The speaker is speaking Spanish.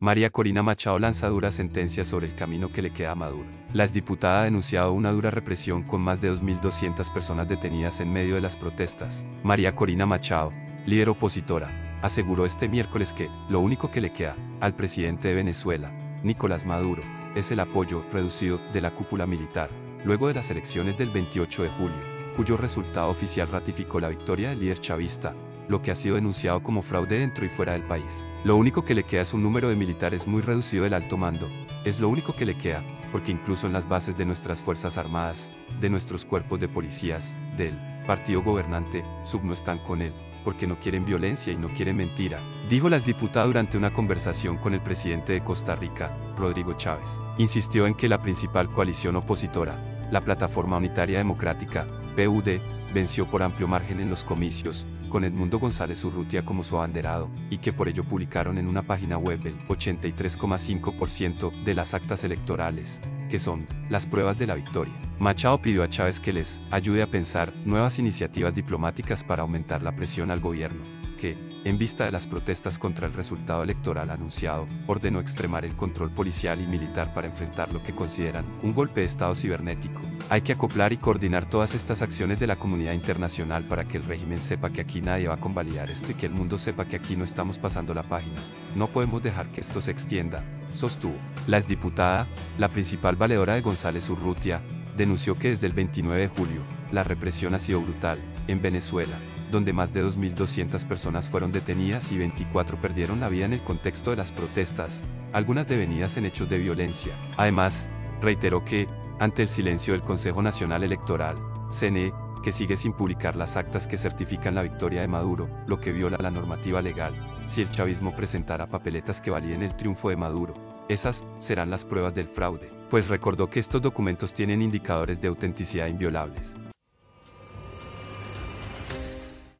María Corina Machado lanza dura sentencia sobre el camino que le queda a Maduro. La exdiputada ha denunciado una dura represión con más de 2.200 personas detenidas en medio de las protestas. María Corina Machado, líder opositora, aseguró este miércoles que lo único que le queda al presidente de Venezuela, Nicolás Maduro, es el apoyo reducido de la cúpula militar, luego de las elecciones del 28 de julio, cuyo resultado oficial ratificó la victoria del líder chavista, lo que ha sido denunciado como fraude dentro y fuera del país. Lo único que le queda es un número de militares muy reducido del alto mando. Es lo único que le queda, porque incluso en las bases de nuestras Fuerzas Armadas, de nuestros cuerpos de policías, del partido gobernante, sub no están con él, porque no quieren violencia y no quieren mentira, dijo la diputada durante una conversación con el presidente de Costa Rica, Rodrigo Chávez. Insistió en que la principal coalición opositora, la Plataforma Unitaria Democrática, PUD, venció por amplio margen en los comicios, con Edmundo González Urrutia como su abanderado, y que por ello publicaron en una página web el 83,5% de las actas electorales, que son las pruebas de la victoria. Machado pidió a Chávez que les ayude a pensar nuevas iniciativas diplomáticas para aumentar la presión al gobierno, que, en vista de las protestas contra el resultado electoral anunciado, ordenó extremar el control policial y militar para enfrentar lo que consideran un golpe de Estado cibernético. Hay que acoplar y coordinar todas estas acciones de la comunidad internacional para que el régimen sepa que aquí nadie va a convalidar esto y que el mundo sepa que aquí no estamos pasando la página. No podemos dejar que esto se extienda, sostuvo. La exdiputada, la principal valedora de González Urrutia, denunció que desde el 29 de julio, la represión ha sido brutal, en Venezuela, donde más de 2.200 personas fueron detenidas y 24 perdieron la vida en el contexto de las protestas, algunas devenidas en hechos de violencia. Además, reiteró que, ante el silencio del Consejo Nacional Electoral, CNE, que sigue sin publicar las actas que certifican la victoria de Maduro, lo que viola la normativa legal, si el chavismo presentara papeletas que validen el triunfo de Maduro, esas serán las pruebas del fraude, pues recordó que estos documentos tienen indicadores de autenticidad inviolables.